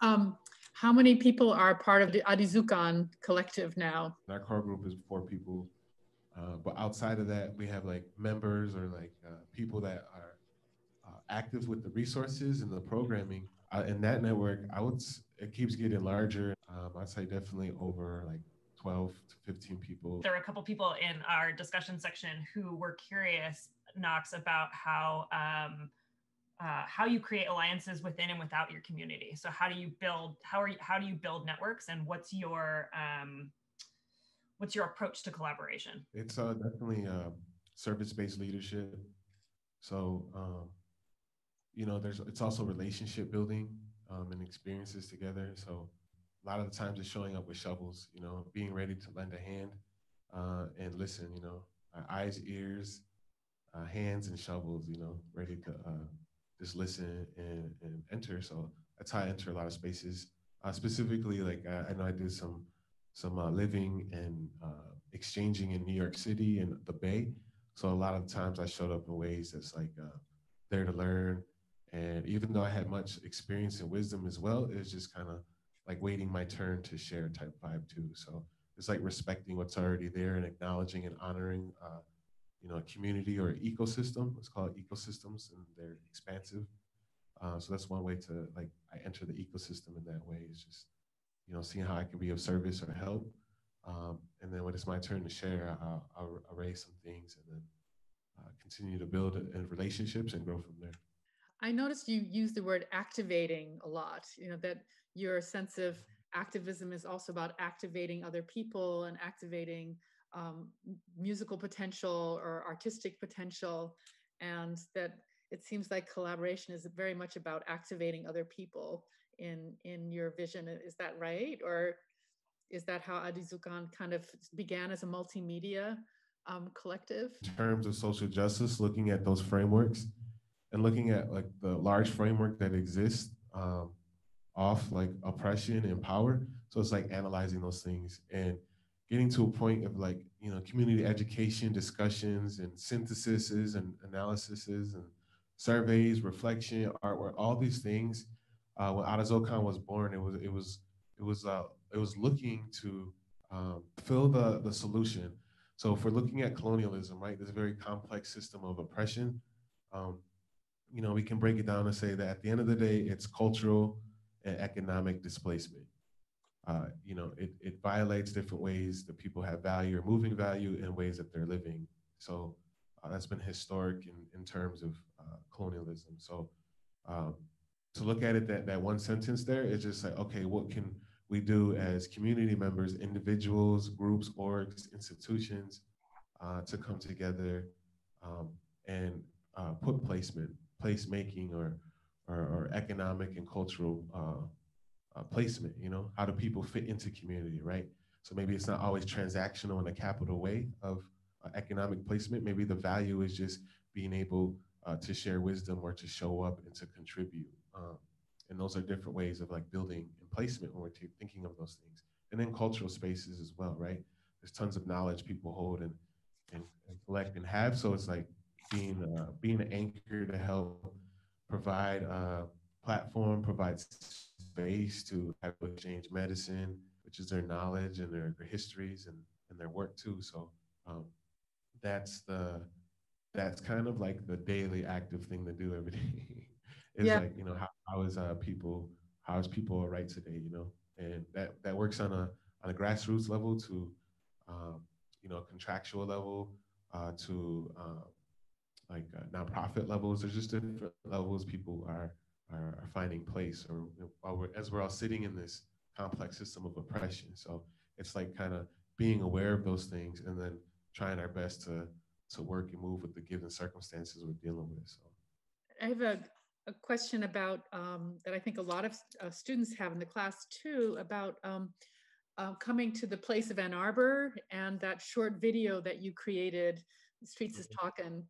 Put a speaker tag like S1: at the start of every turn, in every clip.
S1: Um, how many people are part of the Adizukan collective now?
S2: Our core group is four people. Uh, but outside of that, we have like members or like uh, people that are uh, active with the resources and the programming. Uh, in that network, I would it keeps getting larger. Um, I'd say definitely over like 12 to 15 people.
S3: There were a couple people in our discussion section who were curious, Knoxx, about how um, uh, how you create alliances within and without your community. So how do you build how are you, how do you build networks and what's your um, what's your approach to collaboration?
S2: It's uh, definitely uh, service-based leadership. So um, you know, there's it's also relationship building um, and experiences together. So a lot of the times it's showing up with shovels. You know, being ready to lend a hand uh, and listen. You know, eyes, ears, uh, hands, and shovels. You know, ready to uh, just listen and, and enter. So that's how I enter a lot of spaces. Uh, specifically, like I, I, know I did some some uh, living and uh, exchanging in New York City and the Bay. So a lot of times I showed up in ways that's like uh, there to learn. And even though I had much experience and wisdom as well, it was just kind of like waiting my turn to share type vibe too. So it's like respecting what's already there and acknowledging and honoring uh, you know, a community or ecosystem. Let's call it ecosystems, and they're expansive. Uh, so that's one way to like I enter the ecosystem in that way. Is just you know seeing how I can be of service or help, um, and then when it's my turn to share, I'll, I'll raise some things and then uh, continue to build in relationships and grow from there.
S1: I noticed you use the word activating a lot. You know that your sense of activism is also about activating other people and activating um, musical potential or artistic potential, and that it seems like collaboration is very much about activating other people in in your vision. Is that right, or is that how Adizukan kind of began as a multimedia um, collective?
S2: In terms of social justice, looking at those frameworks and looking at like the large framework that exists um, off like oppression and power. So it's like analyzing those things and getting to a point of like you know community education discussions and syntheses and analyses and surveys reflection artwork all these things. Uh, when Adizukan was born it was it was it was uh, it was looking to um, fill the the solution. So if we're looking at colonialism right this very complex system of oppression um, you know we can break it down and say that at the end of the day it's cultural and economic displacement uh, you know, it, it violates different ways that people have value or moving value in ways that they're living. So uh, that's been historic in, in terms of uh, colonialism. So um, to look at it that, that one sentence there is just like, okay, what can we do as community members, individuals, groups, orgs, institutions uh, to come together um, and uh, put placement, placemaking or, or, or economic and cultural uh, placement. You know, how do people fit into community, right? So maybe it's not always transactional in a capital way of uh, economic placement. Maybe the value is just being able uh, to share wisdom or to show up and to contribute. Um, and those are different ways of like building placement when we're thinking of those things. And then cultural spaces as well, right? There's tons of knowledge people hold and, and, and collect and have. So it's like being uh, being an anchor to help provide a uh, platform, provide space to have exchange medicine, which is their knowledge and their, their histories and, and their work too. So um, that's the that's kind of like the daily active thing to do every day. it's yeah. like, you know, how, how is uh, people how is people right today, you know? And that that works on a on a grassroots level to um, you know, contractual level uh, to uh, like uh, nonprofit levels. There's just different levels people are are, are finding place or while we're, as we're all sitting in this complex system of oppression. So it's like kind of being aware of those things and then trying our best to to work and move with the given circumstances we're dealing with. So
S1: I have a, a question about um, that I think a lot of uh, students have in the class too about um, uh, coming to the place of Ann Arbor and that short video that you created, Streets mm-hmm. is Talking.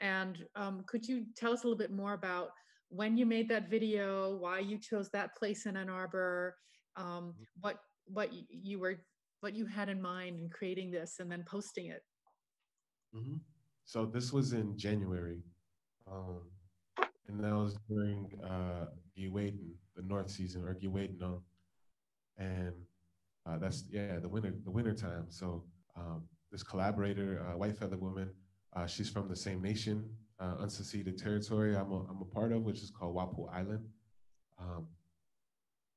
S1: And um, could you tell us a little bit more about when you made that video, why you chose that place in Ann Arbor, um, mm-hmm. what what you were what you had in mind in creating this and then posting it.
S2: Mm-hmm. So this was in January, um, and that was during uh, the the North season or Giwedno. And uh, that's, yeah, the winter, the winter time. So um, this collaborator, uh, white feather woman, uh, she's from the same nation, uh, territory I'm a, I'm a part of, which is called Walpole Island. Um,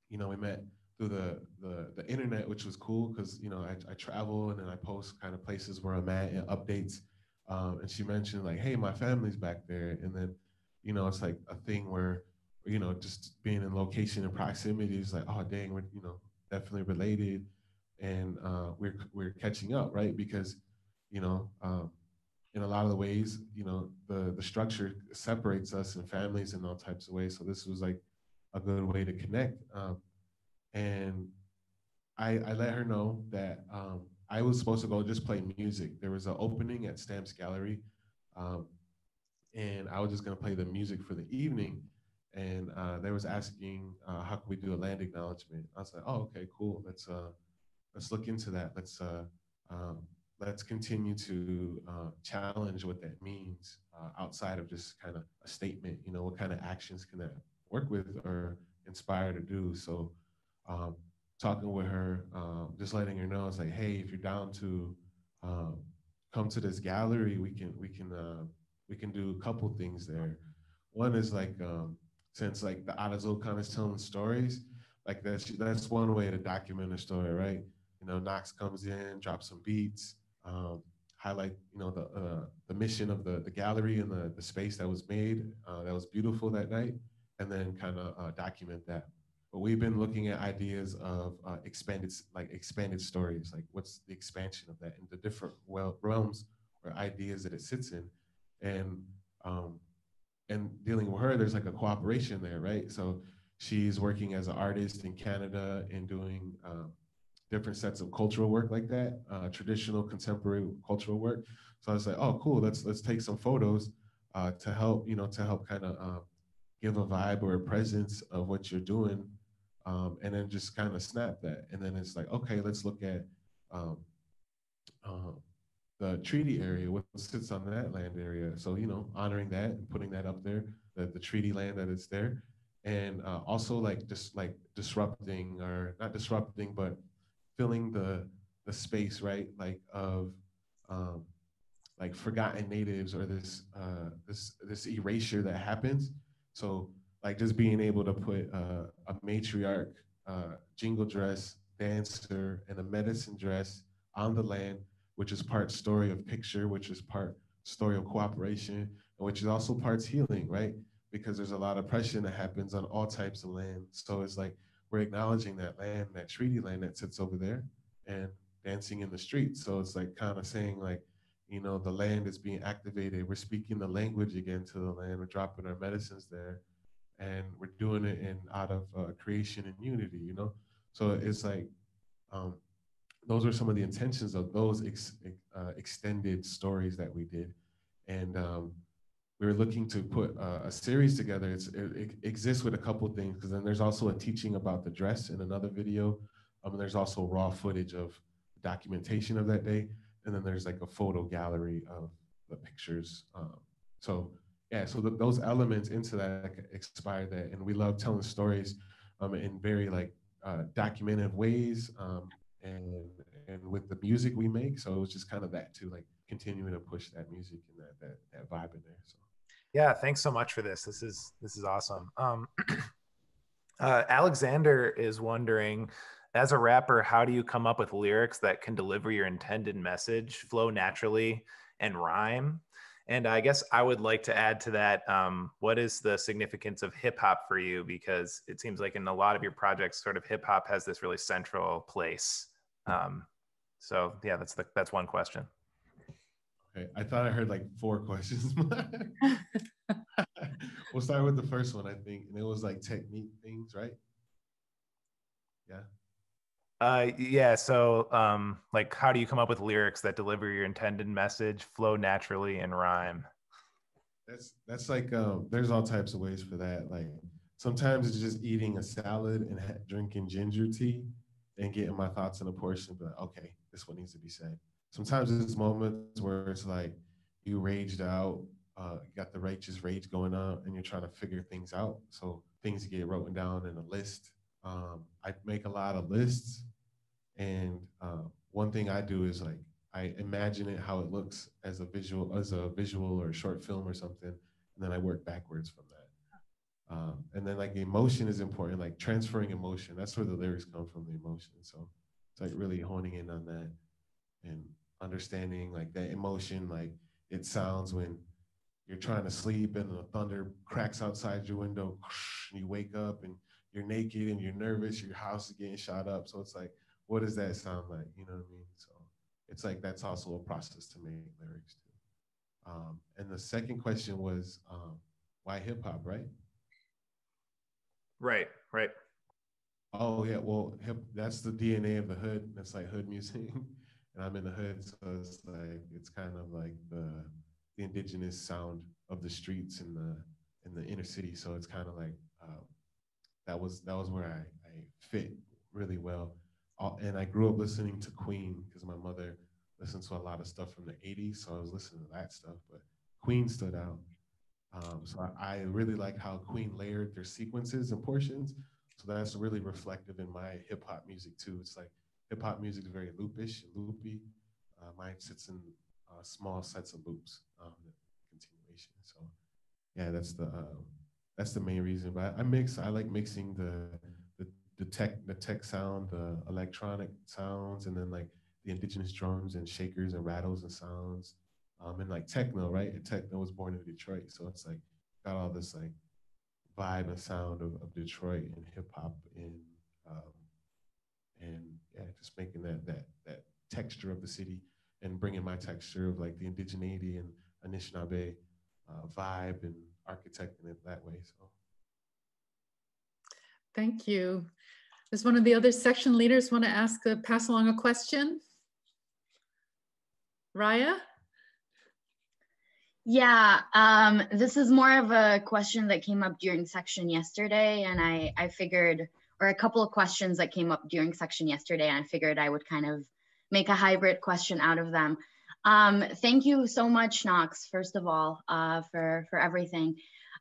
S2: you know, we met through the, the, the internet, which was cool because, you know, I, I travel and then I post kind of places where I'm at and updates. Um, and she mentioned like, hey, my family's back there. And then, you know, it's like a thing where, you know, just being in location and proximity is like, oh, dang, we're, you know, definitely related. And uh, we're, we're catching up, right? Because, you know, um, in a lot of the ways, you know, the, the structure separates us and families in all types of ways. So this was like a good way to connect. Um, and I, I let her know that um, I was supposed to go just play music. There was an opening at Stamps Gallery, um, and I was just gonna play the music for the evening. And uh, they was asking uh, how can we do a land acknowledgement. I was like, oh, okay, cool. Let's uh, let's look into that. Let's uh, um, let's continue to uh, challenge what that means uh, outside of just kind of a statement. You know, what kind of actions can that work with or inspire to do? So um, talking with her, um, just letting her know, it's like, hey, if you're down to um, come to this gallery, we can we can uh, we can do a couple things there. One is like um, since like the Atazocan is telling stories, like that's that's one way to document a story, right? You know, Knoxx comes in, drops some beats, um, highlight you know the uh, the mission of the the gallery and the the space that was made uh, that was beautiful that night, and then kind of uh, document that but we've been looking at ideas of uh, expanded, like expanded stories, like what's the expansion of that in the different well realms or ideas that it sits in, and um, and dealing with her, there's like a cooperation there, right? So she's working as an artist in Canada and doing um, different sets of cultural work like that, uh, traditional, contemporary cultural work. So I was like, oh, cool, let's let's take some photos uh, to help, you know, to help kind of uh, give a vibe or a presence of what you're doing um, and then just kind of snap that. And then it's like, okay, let's look at um, uh, the treaty area, what sits on that land area. So, you know, honoring that and putting that up there, the, the treaty land that is there. And uh, also like just like disrupting or not disrupting, but filling the the space, right? Like of um, like forgotten natives or this uh, this this erasure that happens. So like just being able to put uh, a matriarch, uh, jingle dress, dancer, and a medicine dress on the land, which is part story of picture, which is part story of cooperation, and which is also parts healing, right? Because there's a lot of oppression that happens on all types of land. So it's like we're acknowledging that land, that treaty land that sits over there, and dancing in the streets. So it's like kind of saying like, you know, the land is being activated. We're speaking the language again to the land. We're dropping our medicines there and we're doing it in out of uh, creation and unity you know so it's like um, those are some of the intentions of those ex, uh, extended stories that we did and um, we were looking to put uh, a series together. It's, it, it, exists with a couple things because then there's also a teaching about the dress in another video. Um, there's also raw footage of documentation of that day. And then there's like a photo gallery of the pictures. Um, so yeah, so the, those elements into that expire that, and we love telling stories um, in very like uh, ways, um, and and with the music we make. So it was just kind of that too, like continuing to push that music and that that, that vibe in there. So
S4: yeah, thanks so much for this. This is this is awesome. Um, uh, Alexander is wondering. As a rapper, how do you come up with lyrics that can deliver your intended message, flow naturally, and rhyme? And I guess I would like to add to that um, what is the significance of hip hop for you? Because it seems like in a lot of your projects, sort of hip hop has this really central place. Um, so yeah, that's the, that's one question.
S2: Okay, I thought I heard like four questions. we'll start with the first one, I think, and it was like technique things, right? Yeah.
S4: Uh, yeah. So, um, like, how do you come up with lyrics that deliver your intended message, flow naturally, and rhyme?
S2: That's that's like um, there's all types of ways for that. Like sometimes it's just eating a salad and ha- drinking ginger tea and getting my thoughts in a portion. But okay, this one needs to be said. Sometimes it's moments where it's like you raged out, uh, you got the righteous rage going on, and you're trying to figure things out. So things get written down in a list. Um, I make a lot of lists, and uh, one thing I do is like I imagine it how it looks as a visual, as a visual or a short film or something, and then I work backwards from that. Um, and then like emotion is important, like transferring emotion. That's where the lyrics come from, the emotion. So it's like really honing in on that and understanding like that emotion, like it sounds when you're trying to sleep and the thunder cracks outside your window and you wake up and you're naked and you're nervous your house is getting shot up. So it's like what does that sound like? You know what i mean? So it's like that's also a process to make lyrics too. Um, and the second question was um, why hip-hop right?
S4: Right right.
S2: Oh yeah. Well hip, that's the dna of the hood. That's like hood music and i'm in the hood so it's like it's kind of like the the indigenous sound of the streets in the in the inner city. So it's kind of like um, that was that was where I, I fit really well. and I grew up listening to Queen because my mother listened to a lot of stuff from the 80s. So I was listening to that stuff, but Queen stood out. Um, so I, I, really like how Queen layered their sequences and portions. So that's really reflective in my hip hop music too. It's like hip hop music is very loopish, loopy. Uh, mine sits in uh, small sets of loops um, continuation. So yeah, that's the uh, that's the main reason. But I, I, mix. I like mixing the, the the tech the tech sound, the electronic sounds, and then like the indigenous drums and shakers and rattles and sounds, um, and like techno. Right, and techno was born in Detroit, so it's like got all this like vibe and sound of, of Detroit and hip hop and um, and yeah, just making that that that texture of the city and bringing my texture of like the indigeneity and Anishinaabe uh, vibe and architecting it that way. So.
S1: Thank you. Does one of the other section leaders want to ask, a, pass along a question? Raya?
S5: Yeah, um, this is more of a question that came up during section yesterday, and I, I figured, or a couple of questions that came up during section yesterday, and I figured I would kind of make a hybrid question out of them. Um, thank you so much, Knoxx, first of all, uh, for, for everything.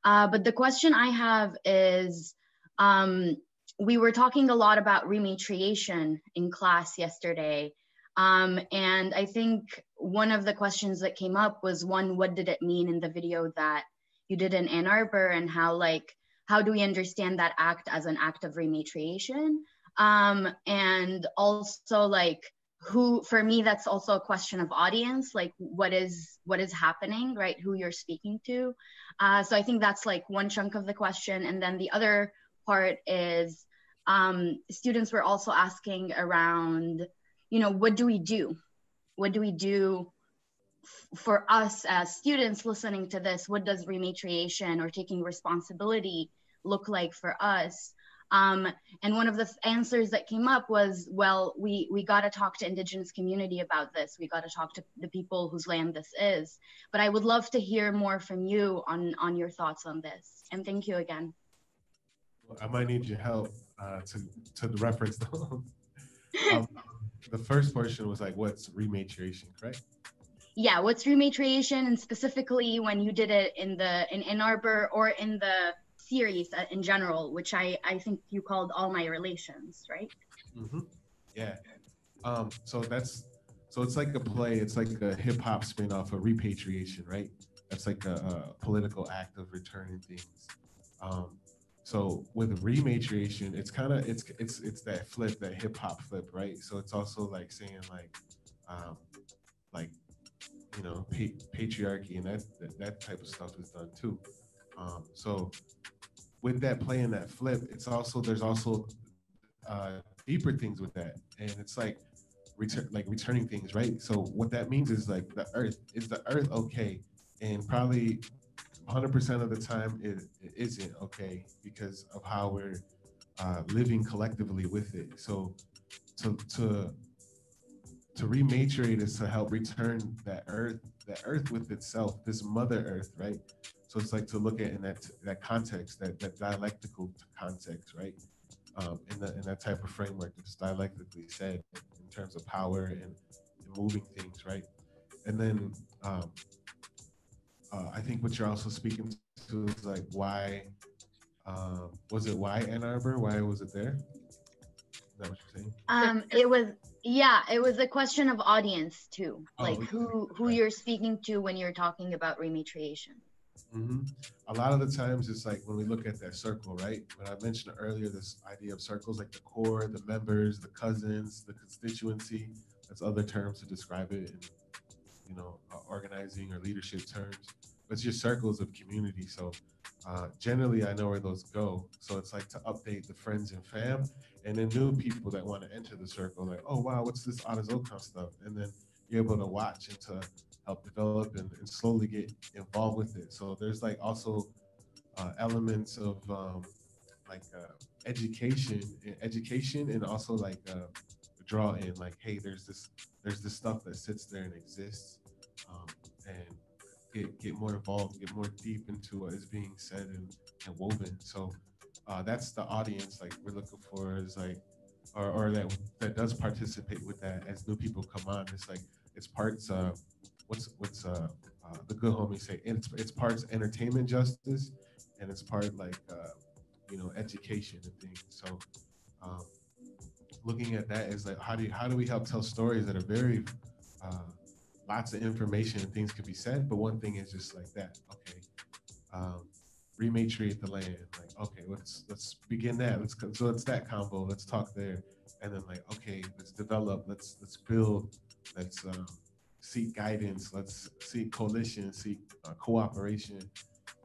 S5: Uh, but the question I have is, um, we were talking a lot about rematriation in class yesterday. Um, and I think one of the questions that came up was one, what did it mean in the video that you did in Ann Arbor and how like, how do we understand that act as an act of rematriation? Um, and also like, who for me that's also a question of audience like what is what is happening right? Who you're speaking to. Uh, so i think that's like one chunk of the question. And then the other part is um, students were also asking around you know what do we do? What do we do for us as students listening to this what does rematriation or taking responsibility look like for us um, and one of the answers that came up was, well, we, we got to talk to indigenous community about this. We got to talk to the people whose land this is. But I would love to hear more from you on, on your thoughts on this. And thank you again.
S2: I might need your help uh, to, to reference those. um, the first portion was like, what's rematriation, correct?
S5: Yeah, what's rematriation, and specifically when you did it in the in Ann Arbor or in the series uh, in general, which I, I think you called All My Relations, right?
S2: Mm-hmm. Yeah. Um, so that's so it's like a play. It's like a hip hop spin off of repatriation, right? That's like a, a political act of returning things. Um, so with rematriation, it's kind of it's it's it's that flip, that hip hop flip, right? So it's also like saying like, um, like, you know, pa- patriarchy and that, that that type of stuff is done too. Um, so with that play and that flip, it's also there's also uh, deeper things with that, and it's like return like returning things, right? So what that means is like the Earth is the Earth okay, and probably 100% of the time it, it isn't okay because of how we're uh, living collectively with it. So to to to rematriate is to help return that Earth, that Earth with itself, this Mother Earth, right? So it's like to look at in that that context, that that dialectical context, right? Um, in, the, in that type of framework, it's dialectically said in terms of power and, and moving things, right? And then um, uh, I think what you're also speaking to is like why um, was it why Ann Arbor? Why was it there? Is that what you're saying?
S5: Um, it was yeah, it was a question of audience too,
S2: Oh,
S5: like who who you're speaking to when you're talking about rematriation.
S2: hmm A lot of the times, it's like when we look at that circle, right? When I mentioned earlier, this idea of circles, like the core, the members, the cousins, the constituency. That's other terms to describe it in, you know, uh, organizing or leadership terms. It's just circles of community. So uh, generally, I know where those go. So it's like to update the friends and fam, and then new people that want to enter the circle, like, oh wow, what's this Otazocon stuff? And then you're able to watch and to help develop and, and slowly get involved with it. So there's like also uh, elements of um, like uh, education, education, and also like uh, draw in like, hey, there's this there's this stuff that sits there and exists, get get more involved, get more deep into what is being said and, and woven. So uh, that's the audience like we're looking for is like, or, or that that does participate with that as new people come on. It's like it's parts. Uh, what's what's uh, uh, the good homies say? It's it's parts entertainment justice, and it's part like uh, you know education and things. So um, looking at that is like how do you, how do we help tell stories that are very uh, lots of information and things can be said, but one thing is just like that. Okay, um, rematriate the land. Like okay, let's let's begin that. Let's so it's that combo. Let's talk there, and then like okay, let's develop. Let's let's build. Let's um, seek guidance. Let's seek coalition. Seek uh, cooperation,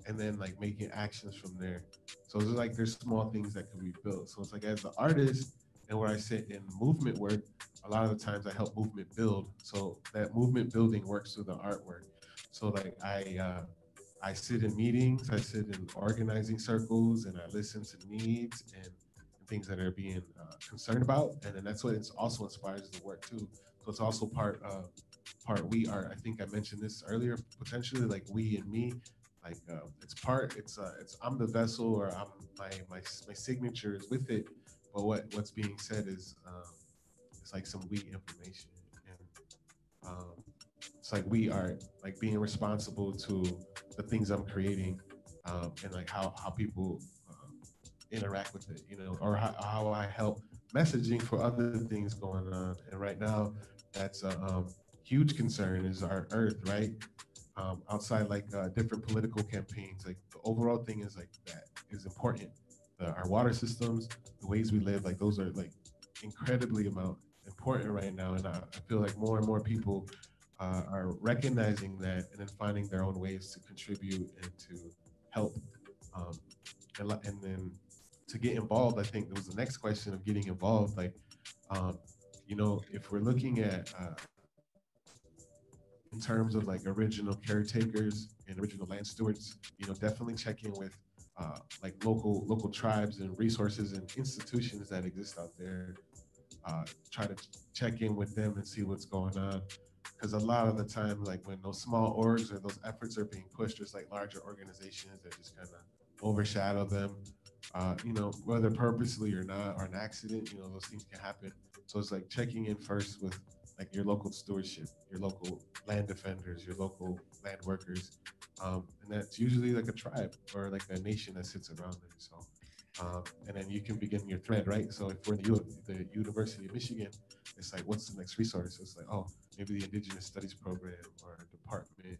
S2: and then like making actions from there. So it's like there's small things that can be built. So it's like as the artist and where I sit in movement work, a lot of the times I help movement build. So that movement building works through the artwork. So like I uh, I sit in meetings, I sit in organizing circles, and I listen to needs and things that are being uh, concerned about, and then that's what it's also inspires the work too. So it's also part uh, part we are. I think I mentioned this earlier. Potentially like we and me, like uh, it's part. It's uh, it's I'm the vessel, or I'm my my my signature is with it. But what what's being said is um, like some we information, and um, it's like we are like being responsible to the things I'm creating, um, and like how how people um, interact with it, you know, or how, how I help messaging for other things going on. And right now, that's a um, huge concern is our earth, right? Um, outside like uh, different political campaigns, like the overall thing is like that is important. The, our water systems, the ways we live, like those are like incredibly amount important right now. And I, I feel like more and more people uh, are recognizing that and then finding their own ways to contribute and to help. Um, and, and then to get involved, I think there was the next question of getting involved. Like, um, you know, if we're looking at uh, in terms of like original caretakers and original land stewards, you know, definitely check in with uh, like local local tribes and resources and institutions that exist out there. Uh, try to check in with them and see what's going on. Because a lot of the time, like when those small orgs or those efforts are being pushed, there's like larger organizations that just kind of overshadow them. Uh, you know, whether purposely or not, or an accident, you know, those things can happen. So it's like checking in first with like your local stewardship, your local land defenders, your local land workers, um, and that's usually like a tribe or like a nation that sits around there. So, um, and then you can begin your thread, right? So if we're in the, U- the University of Michigan, it's like, what's the next resource? It's like, oh, maybe the Indigenous Studies program or department.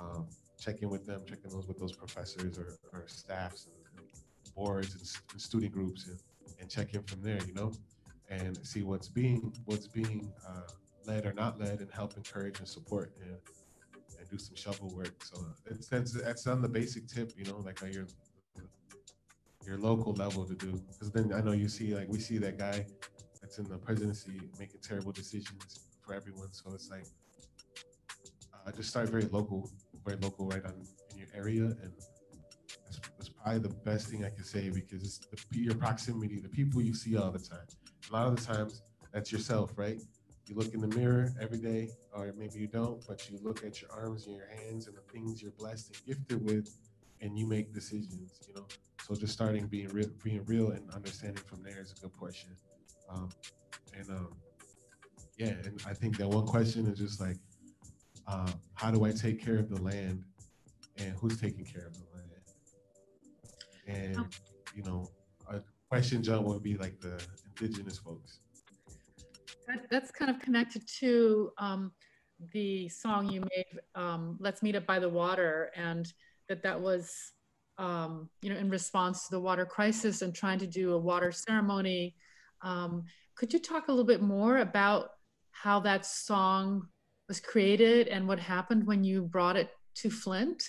S2: Um, check in with them, check in those with those professors or, or staffs and, and boards and, and student groups, and, and check in from there. You know, and see what's being what's being uh, led or not led, and help encourage and support and, and do some shovel work. So it's that's that's on the basic tip, you know, like on your your local level to do. Because then I know you see like we see that guy that's in the presidency making terrible decisions for everyone. So it's like uh, just start very local, very local, right on in your area, and that's, that's probably the best thing I can say because it's the, your proximity, the people you see all the time. A lot of the times, that's yourself, right? You look in the mirror every day, or maybe you don't, but you look at your arms and your hands and the things you're blessed and gifted with, and you make decisions. You know, so just starting being real, being real, and understanding from there is a good portion. Um, and um, yeah, and I think that one question is just like, uh, how do I take care of the land, and who's taking care of the land? And you know, a question jump would be like the indigenous folks.
S1: That, that's kind of connected to um, the song you made, um, "Let's Meet Up by the Water," and that that was, um, you know, in response to the water crisis and trying to do a water ceremony. Um, could you talk a little bit more about how that song was created and what happened when you brought it to Flint?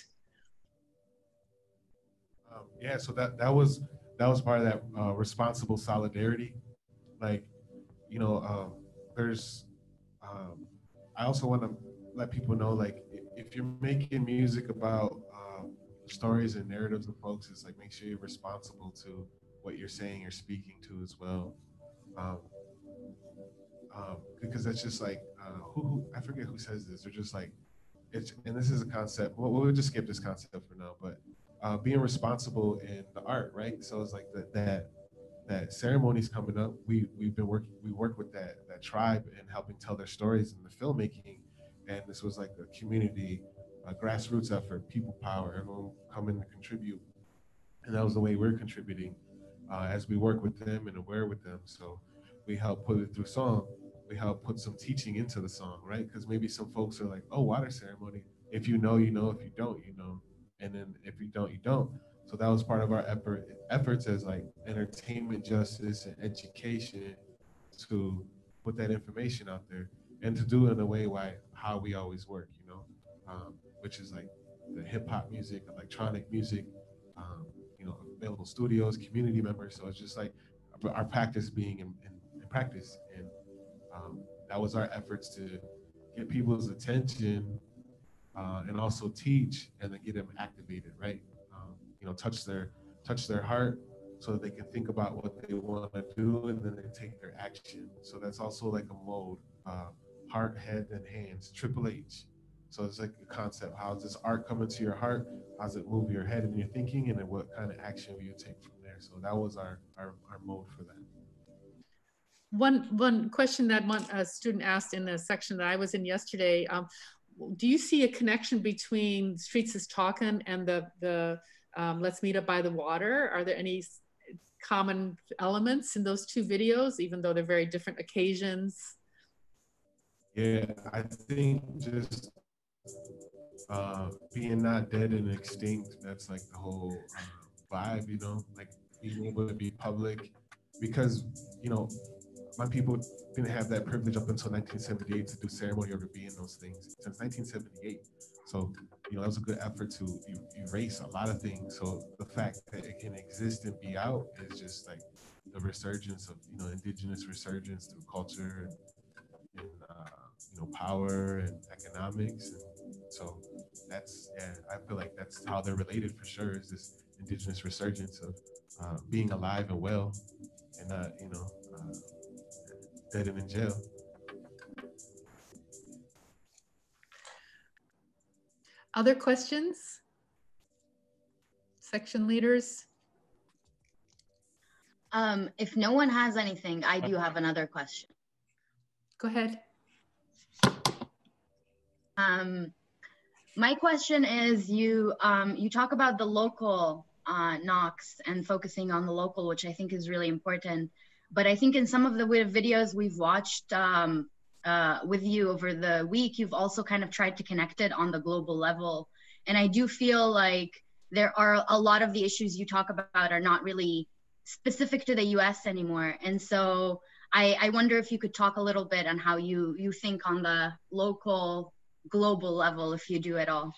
S2: Um, yeah, so that that was that was part of that uh, responsible solidarity. Like, you know, um, there's. Um, I also want to let people know, like, if you're making music about stories and narratives of folks, is like make sure you're responsible to what you're saying or speaking to as well. Um, um, because that's just like uh, who, who I forget who says this. They're just like it's, and this is a concept. Well, we'll just skip this concept for now, but uh, being responsible in the art, right? So it's like the, that that ceremonies coming up. We we've been working. We work with that that tribe and helping tell their stories in the filmmaking, and this was like a community, a grassroots effort, people power, everyone coming to contribute, and that was the way we're contributing uh, as we work with them and aware with them. So we help put it through song. We help put some teaching into the song, right? Because maybe some folks are like, "Oh, water ceremony. If you know, you know. If you don't, you know." and then if you don't, you don't. So that was part of our effort efforts as like entertainment justice and education to put that information out there and to do it in a way why how we always work, you know, um, which is like the hip hop music, electronic music, um, you know, available studios, community members. So it's just like our practice being in, in, in practice, and um, that was our efforts to get people's attention uh, and also teach and then get them activated, right? Um, you know, touch their touch their heart so that they can think about what they want to do and then they take their action. So that's also like a mode, uh, heart, head, and hands, Triple H. So it's like a concept. How does this art come into your heart? How does it move your head and your thinking? And then what kind of action will you take from there? So that was our our, our mode for that.
S1: One one question that one a student asked in the section that I was in yesterday. Um, do you see a connection between Streets is Talking and the the um, Let's Meet Up by the Water? Are there any common elements in those two videos, even though they're very different occasions?
S2: Yeah, I think just uh, being not dead and extinct. That's like the whole uh, vibe, you know, like being able to be public because you know my people didn't have that privilege up until 1978 to do ceremony or to be in those things since 1978. So, you know, that was a good effort to erase a lot of things. So the fact that it can exist and be out is just like the resurgence of, you know, indigenous resurgence through culture and, and uh, you know, power and economics. And so that's, yeah, I feel like that's how they're related for sure is this indigenous resurgence of uh, being alive and well and, uh, you know, uh, dead and in jail.
S1: Other questions? Section leaders?
S5: Um, if no one has anything, I do have another question.
S1: Go ahead.
S5: Um, my question is you um, you talk about the local uh, Knoxx and focusing on the local, which I think is really important. But I think in some of the videos we've watched um, uh, with you over the week, you've also kind of tried to connect it on the global level. And I do feel like there are a lot of the issues you talk about are not really specific to the US anymore. And so I, I wonder if you could talk a little bit on how you, you think on the local, global level, if you do at all.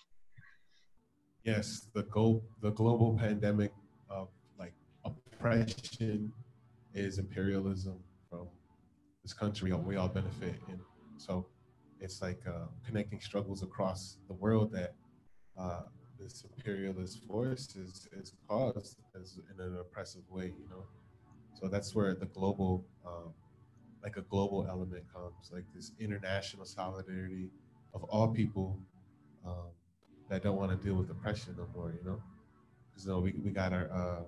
S2: Yes, the, go, the global pandemic of like oppression, is imperialism from this country. We all benefit, and so it's like uh, connecting struggles across the world that uh, this imperialist force is is caused as in an oppressive way. You know, so that's where the global, um, like a global element comes, like this international solidarity of all people um, that don't want to deal with oppression no more. You know, because you know we we got our uh,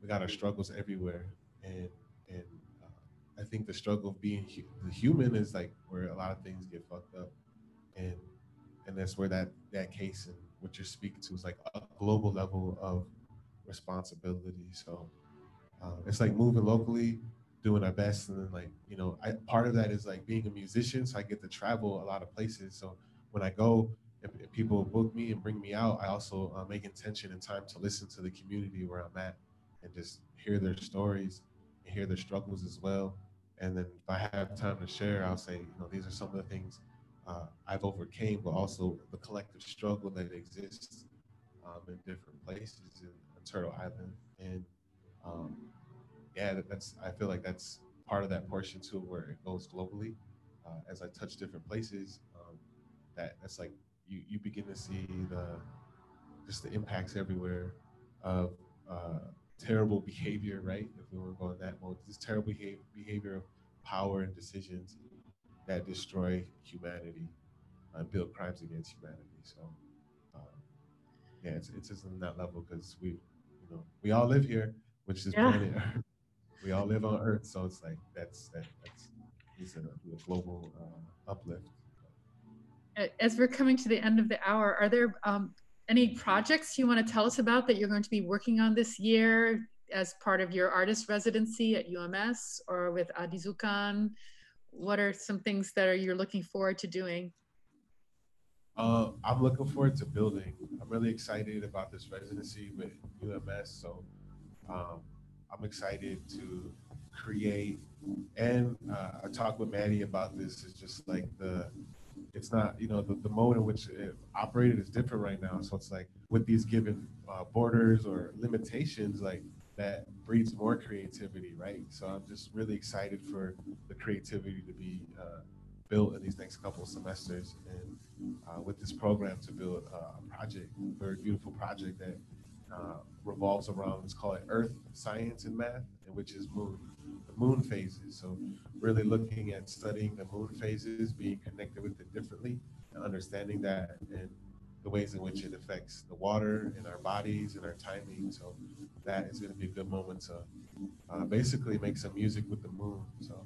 S2: we got our struggles everywhere, and and uh, I think the struggle of being hu- the human is like where a lot of things get fucked up, and and that's where that that case and what you're speaking to is like a global level of responsibility. So uh, it's like moving locally, doing our best, and then like you know, I, part of that is like being a musician, so I get to travel a lot of places. So when I go, if, if people book me and bring me out, I also uh, make intention and time to listen to the community where I'm at and just hear their stories and hear their struggles as well. And then if I have time to share, I'll say, you know, these are some of the things uh, I've overcame, but also the collective struggle that exists um, in different places in, in Turtle Island. And um, yeah, that's I feel like that's part of that portion too, where it goes globally. Uh, as I touch different places, um, that that's like you you begin to see the just the impacts everywhere of uh, terrible behavior, right? If we were going that mode, this terrible behavior of power and decisions that destroy humanity and build crimes against humanity. So, um, yeah, it's it's just on that level because we, you know, we all live here, which is yeah. planet Earth. We all live on Earth, so it's like that's that that's it's a, a global uh, uplift.
S1: As we're coming to the end of the hour, are there um, any projects you want to tell us about that you're going to be working on this year as part of your artist residency at UMS or with Adizukan? What are some things that are you're looking forward to doing?
S2: Uh, I'm looking forward to building. I'm really excited about this residency with UMS. So um, I'm excited to create. And uh, I talked with Maddie about this. It's just like the it's not you know the, the mode in which it operated is different right now so it's like with these given uh, borders or limitations like that breeds more creativity right so i'm just really excited for the creativity to be uh, built in these next couple of semesters and uh, with this program to build a project a very beautiful project that uh, revolves around let's call it earth science and math and which is moon the moon phases. So really looking at studying the moon phases, being connected with it differently, and understanding that and the ways in which it affects the water in our bodies and our timing. So that is going to be a good moment to uh, basically make some music with the moon. So.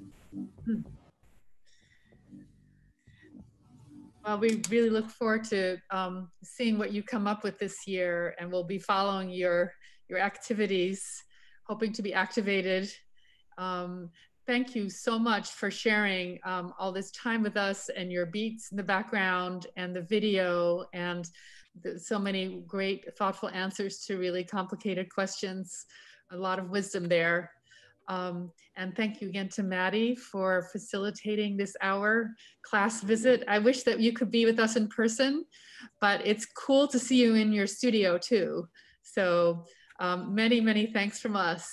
S1: Well, we really look forward to um, seeing what you come up with this year, and we'll be following your your activities, hoping to be activated um, thank you so much for sharing um, all this time with us and your beats in the background and the video and the, so many great thoughtful answers to really complicated questions. A lot of wisdom there. Um, and thank you again to Maddie for facilitating this hour class visit. I wish that you could be with us in person, but it's cool to see you in your studio too. So um, many, many thanks from us.